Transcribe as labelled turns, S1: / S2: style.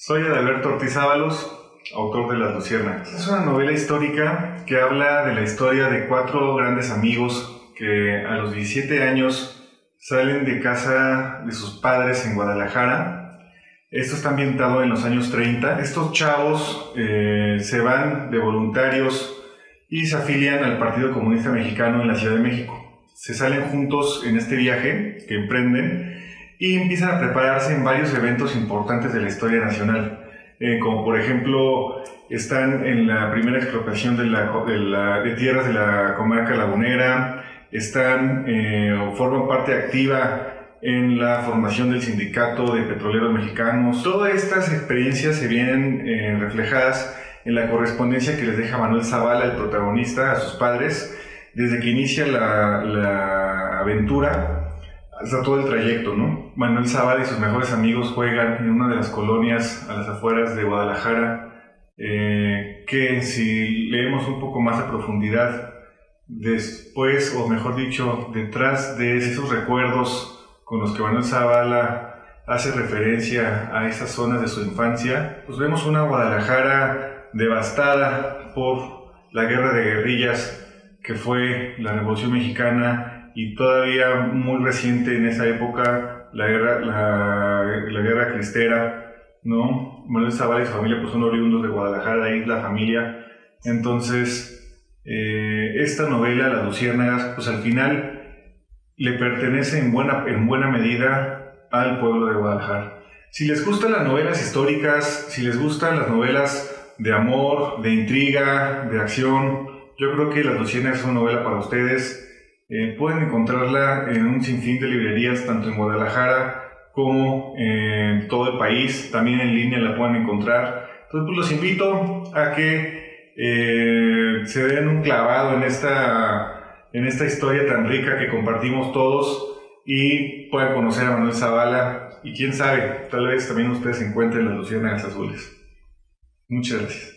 S1: Soy Adalberto Ortiz Ábalos, autor de Las Luciérnagas. Es una novela histórica que habla de la historia de cuatro grandes amigos que a los 17 años salen de casa de sus padres en Guadalajara. Esto está ambientado en los años 30. Estos chavos eh, se van de voluntarios y se afilian al Partido Comunista Mexicano en la Ciudad de México. Se salen juntos en este viaje que emprenden y empiezan a prepararse en varios eventos importantes de la historia nacional. Eh, como por ejemplo están en la primera expropiación de, la, de, tierras de la comarca lagunera, están eh, o forman parte activa en la formación del sindicato de petroleros mexicanos. Todas estas experiencias se vienen eh, reflejadas en la correspondencia que les deja Manuel Zavala, el protagonista, a sus padres, desde que inicia la, la aventura hasta todo el trayecto, ¿no? Manuel Zavala y sus mejores amigos juegan en una de las colonias a las afueras de Guadalajara, eh, que si leemos un poco más a profundidad, después, o mejor dicho, detrás de esos recuerdos con los que Manuel Zavala hace referencia a esas zonas de su infancia, pues vemos una Guadalajara devastada por la guerra de guerrillas que fue la Revolución Mexicana y todavía muy reciente en esa época la guerra, la, guerra cristera, ¿no? Manuel Zavala y su familia pues son oriundos de Guadalajara, ahí la familia. Entonces, eh, esta novela, Las Luciérnagas, pues al final le pertenece en buena, en buena medida al pueblo de Guadalajara. Si les gustan las novelas históricas, si les gustan las novelas de amor, de intriga, de acción, yo creo que Las Luciérnagas es una novela para ustedes eh, pueden encontrarla en un sinfín de librerías, tanto en Guadalajara como en todo el país. También en línea la pueden encontrar. Entonces, pues los invito a que eh, se den un clavado en esta, en esta historia tan rica que compartimos todos y puedan conocer a Manuel Zavala. Y quién sabe, tal vez también ustedes encuentren las luciérnagas azules. Muchas gracias.